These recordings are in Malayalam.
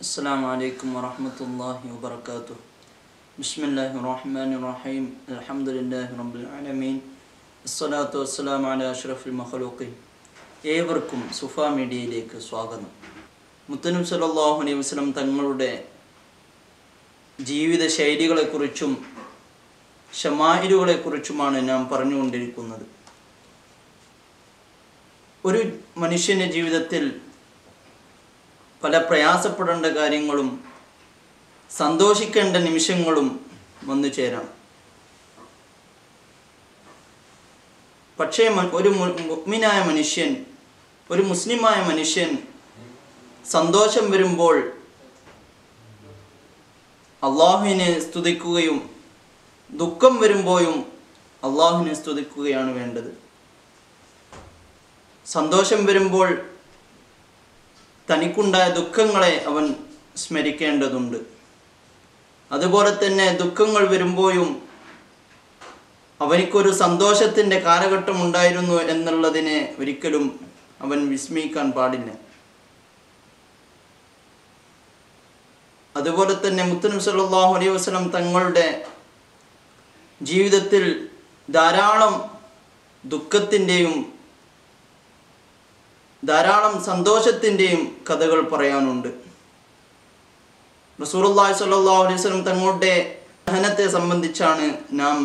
السلام عليكم ورحمة الله وبركاته بسم الله الرحمن الرحيم الحمد لله رب العالمين الصلاة والسلام على أشرف المخلوقين ഏവർക്കും സുഫ മീഡിയയിലേക്ക് സ്വാഗതം മുത്തനും സല്ലല്ലാഹു അലൈഹി വസല്ലം തങ്ങളുടെ ജീവിത ശൈലികളെക്കുറിച്ചും ഷമായിലുകളെക്കുറിച്ചുമാണ് നാം പറഞ്ഞുകൊണ്ടിരിക്കുന്നത് ഒരു മനുഷ്യൻ്റെ ജീവിതത്തിൽ പല പ്രയാസപ്പെടേണ്ട കാര്യങ്ങളും സന്തോഷിക്കേണ്ട നിമിഷങ്ങളും വന്നു ചേരാം. പക്ഷേ ഒരു മുഗ്മിനായ മനുഷ്യൻ ഒരു മുസ്ലിമായ മനുഷ്യൻ സന്തോഷം വരുമ്പോൾ അള്ളാഹുവിനെ സ്തുതിക്കുകയും ദുഃഖം വരുമ്പോഴും അള്ളാഹുവിനെ സ്തുതിക്കുകയാണ് വേണ്ടത്. സന്തോഷം വരുമ്പോൾ തനിക്കുണ്ടായ ദുഃഖങ്ങളെ അവൻ സ്മരിക്കേണ്ടതുണ്ട്. അതുപോലെ തന്നെ ദുഃഖങ്ങൾ വരുമ്പോഴും അവനിക്കൊരു സന്തോഷത്തിന്റെ കാലഘട്ടം ഉണ്ടായിരുന്നു എന്നുള്ളതിനെ ഒരിക്കലും അവൻ വിസ്മയിക്കാൻ പാടില്ല. അതുപോലെ തന്നെ മുത്തനം സല്ലല്ലാഹു അലൈഹി വസ്ലം തങ്ങളുടെ ജീവിതത്തിൽ ധാരാളം ദുഃഖത്തിന്റെയും ധാരാളം സന്തോഷത്തിന്റെയും കഥകൾ പറയാനുണ്ട്. റസൂലുള്ളാഹി സ്വല്ലല്ലാഹു അലൈഹി വസല്ലം തങ്ങളുടെ ദഹനത്തെ സംബന്ധിച്ചാണ് നാം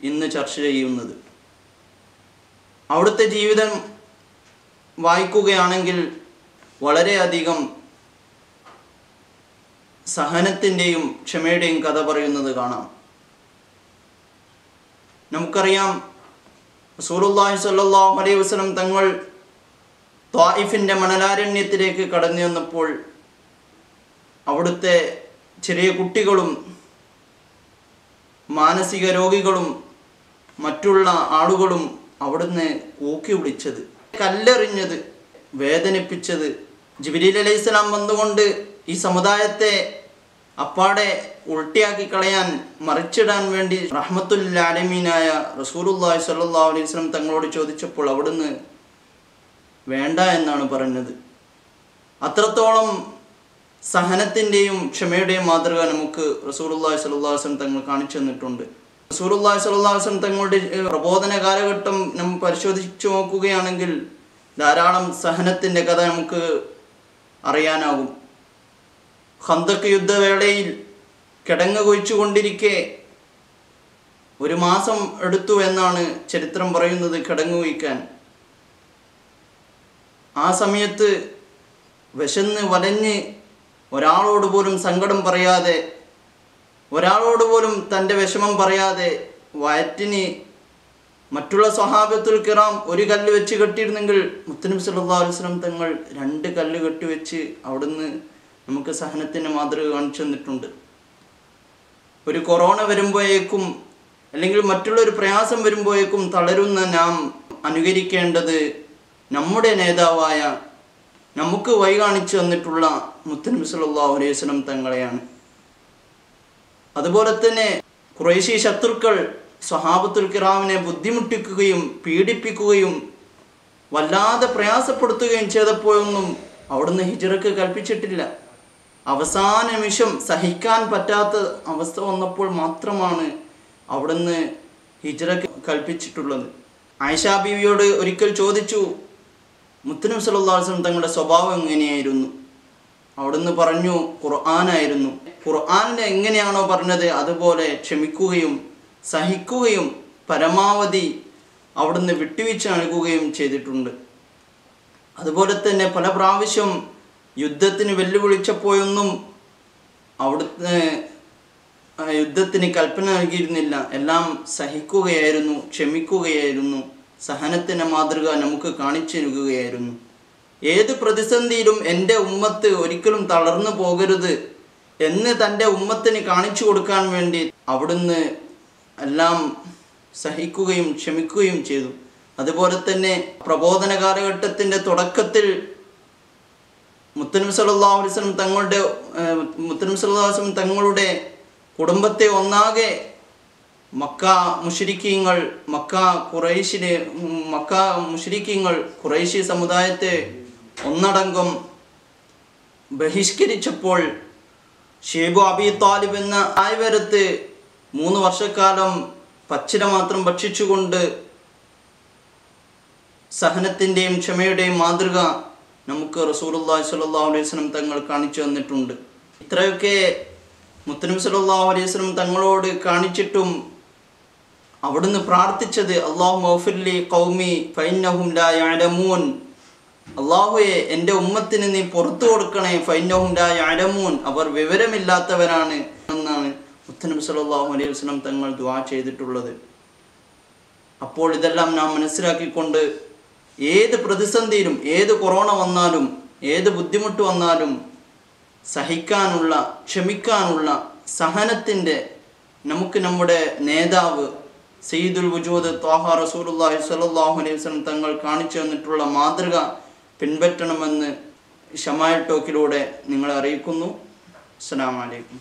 ഇന്ന് ചർച്ച ചെയ്യുന്നത്. അവിടുത്തെ ജീവിതം വായിക്കുകയാണെങ്കിൽ വളരെയധികം സഹനത്തിന്റെയും ക്ഷമയുടെയും കഥ പറയുന്നത് കാണാം. നമുക്കറിയാം റസൂലുള്ളാഹി സ്വല്ലല്ലാഹു അലൈഹി വസല്ലം തങ്ങൾ ത്വായിഫിന്റെ മണലാരണ്യത്തിലേക്ക് കടന്നു വന്നപ്പോൾ അവിടുത്തെ ചെറിയ കുട്ടികളും മാനസിക രോഗികളും മറ്റുള്ള ആളുകളും അവിടുന്ന് കൂക്കി വിളിച്ചത് കല്ലെറിഞ്ഞത് വേദനിപ്പിച്ചത്. ജിബിലി അലൈഹിസ്സലാം വന്നുകൊണ്ട് ഈ സമുദായത്തെ അപ്പാടെ ഉൾട്ടിയാക്കി കളയാൻ മറിച്ചിടാൻ വേണ്ടി റഹ്മത്തുല്ലാലമീനായ റസൂലുള്ളാഹി സ്വല്ലല്ലാഹു അലൈഹി വസല്ലം തങ്ങളോട് ചോദിച്ചപ്പോൾ അവിടുന്ന് വേണ്ട എന്നാണ് പറഞ്ഞത് അത്രത്തോളം സഹനത്തിന്റെയും ക്ഷമയുടെയും മാതൃക നമുക്ക് അലൈഹി വസല്ലം തങ്ങൾ കാണിച്ചു തന്നിട്ടുണ്ട്. അലൈഹി വസല്ലം തങ്ങളുടെ പ്രബോധന കാലഘട്ടം നമ്മൾ പരിശോധിച്ചു നോക്കുകയാണെങ്കിൽ ധാരാളം സഹനത്തിന്റെ കഥ നമുക്ക് അറിയാനാകും. ഹന്തക്ക് യുദ്ധവേളയിൽ കിടങ്ങ് കൊഴിച്ചുകൊണ്ടിരിക്കെ ഒരു മാസം എടുത്തു എന്നാണ് ചരിത്രം പറയുന്നത് കിടങ്ങ് കൊയ്ക്കാൻ ആ സമയത്ത് വിശന്ന് വലഞ്ഞ് ഒരാളോട് പോലും സങ്കടം പറയാതെ ഒരാളോട് പോലും തന്റെ വിഷമം പറയാതെ വയറ്റിന് മറ്റുള്ള സ്വഹാബത്തുൽ കിറാം ഒരു കല്ല് വെച്ച് കെട്ടിയിരുന്നെങ്കിൽ മുത്തനബി സല്ലല്ലാഹു അലൈഹി വസല്ലം തങ്ങൾ രണ്ട് കല്ല് കെട്ടിവെച്ച് അവിടുന്ന് നമുക്ക് സഹനത്തിന്റെ മാതൃക കാണിച്ചു തന്നിട്ടുണ്ട്. ഒരു കൊറോണ വരുമ്പോഴേക്കും അല്ലെങ്കിൽ മറ്റുള്ള ഒരു പ്രയാസം വരുമ്പോഴേക്കും തളരുന്ന നാം അനുകരിക്കേണ്ടത് നമ്മുടെ നേതാവായ നമുക്ക് വഴി കാണിച്ചു തന്നിട്ടുള്ള മുത്തനബി സല്ലല്ലാഹു അലൈഹി വസല്ലം തങ്ങളെയാണ്. അതുപോലെ തന്നെ കുറേശ്ശി ശത്രുക്കൾ സ്വഹാബത്തുൽ കിറാമിനെ ബുദ്ധിമുട്ടിക്കുകയും പീഡിപ്പിക്കുകയും വല്ലാതെ പ്രയാസപ്പെടുത്തുകയും ചെയ്തപ്പോഴൊന്നും അവിടുന്ന് ഹിജറക്ക് കൽപ്പിച്ചിട്ടില്ല. അവസാന നിമിഷം സഹിക്കാൻ പറ്റാത്ത അവസ്ഥ വന്നപ്പോൾ മാത്രമാണ് അവിടുന്ന് ഹിജറക്ക് കൽപ്പിച്ചിട്ടുള്ളത്. ആയിഷാ ബീവിയോട് ഒരിക്കൽ ചോദിച്ചു മുത്തനബി അലൈഹി തങ്ങളുടെ സ്വഭാവം എങ്ങനെയായിരുന്നു? അവിടുന്ന് പറഞ്ഞു ഖുർആനായിരുന്നു. ഖുർആനിൽ എങ്ങനെയാണോ പറഞ്ഞത് അതുപോലെ ക്ഷമിക്കുകയും സഹിക്കുകയും പരമാവധി അവിടുന്ന് വിട്ടുവീഴ്ച നൽകുകയും ചെയ്തിട്ടുണ്ട്. അതുപോലെ തന്നെ പല പ്രാവശ്യം യുദ്ധത്തിന് വെല്ലുവിളിച്ചപ്പോഴൊന്നും അവിടുത്തെ യുദ്ധത്തിന് കൽപ്പന നൽകിയിരുന്നില്ല. എല്ലാം സഹിക്കുകയായിരുന്നു ക്ഷമിക്കുകയായിരുന്നു. സഹനത്തിന്റെ മാതൃക നമുക്ക് കാണിച്ചു നൽകുകയായിരുന്നു ഏത് പ്രതിസന്ധിയിലും എന്റെ ഉമ്മത്ത് ഒരിക്കലും തളർന്നു പോകരുത് എന്ന് തന്റെ ഉമ്മത്തിന് കാണിച്ചു കൊടുക്കാൻ വേണ്ടി അവിടുന്ന് എല്ലാം സഹിക്കുകയും ക്ഷമിക്കുകയും ചെയ്തു. അതുപോലെ തന്നെ പ്രബോധന കാലഘട്ടത്തിന്റെ തുടക്കത്തിൽ മുത്തനും അലൈഹി വസല്ലം തങ്ങളുടെ മുത്തനും അലൈഹി വസല്ലം തങ്ങളുടെ കുടുംബത്തെ ഒന്നാകെ മക്ക മുഷരിക്കീങ്ങൾ മക്ക കുറൈശിനെ മക്ക മുഷരിക്കീങ്ങൾ ഖുറൈശി സമുദായത്തെ ഒന്നടങ്കം ബഹിഷ്കരിച്ചപ്പോൾ ഷേബു അബി താലിബ് എന്ന ആയവരത്ത് മൂന്ന് വർഷക്കാലം പച്ചില മാത്രം ഭക്ഷിച്ചുകൊണ്ട് സഹനത്തിന്റെയും ക്ഷമയുടെയും മാതൃക നമുക്ക് റസൂലുള്ളാഹി സ്വല്ലല്ലാഹു അലൈഹി വസല്ലം തങ്ങൾ കാണിച്ചു തന്നിട്ടുണ്ട്. ഇത്രയൊക്കെ മുത്തനബി സല്ലല്ലാഹു അലൈഹി വസല്ലം തങ്ങളോട് കാണിച്ചിട്ടും അവിടുന്ന് പ്രാർത്ഥിച്ചത് അള്ളാഹു മൗഫില്ലി കൗമി ഫൈനഹും അള്ളാഹുയെ എന്റെ ഉമ്മത്തിന് നീ പുറത്തു കൊടുക്കണേ ഫൈനഹും ലാ യഅലമൂൻ. അവർ വിവരമില്ലാത്തവരാണ് എന്നാണ് മുത്തനബി സല്ലല്ലാഹു അലൈഹി വസ്ലം തങ്ങൾ ദുആ ചെയ്തിട്ടുള്ളത്. അപ്പോൾ ഇതെല്ലാം നാം മനസ്സിലാക്കിക്കൊണ്ട് ഏത് പ്രതിസന്ധിയിലും ഏത് കൊറോണ വന്നാലും ഏത് ബുദ്ധിമുട്ട് വന്നാലും സഹിക്കാനുള്ള ക്ഷമിക്കാനുള്ള സഹനത്തിന്റെ നമുക്ക് നമ്മുടെ നേതാവ് സയ്യിദുൽ വുജൂദ് ത്വാഹ റസൂലുള്ളാഹി സ്വല്ലല്ലാഹു അലൈഹി വസല്ലം തങ്ങൾ കാണിച്ചു തന്നിട്ടുള്ള മാതൃക പിൻപറ്റണമെന്ന് ഷമാൽ ടോക്കിലൂടെ നിങ്ങളെ അറിയിക്കുന്നു. അസ്സാം അലൈക്കും.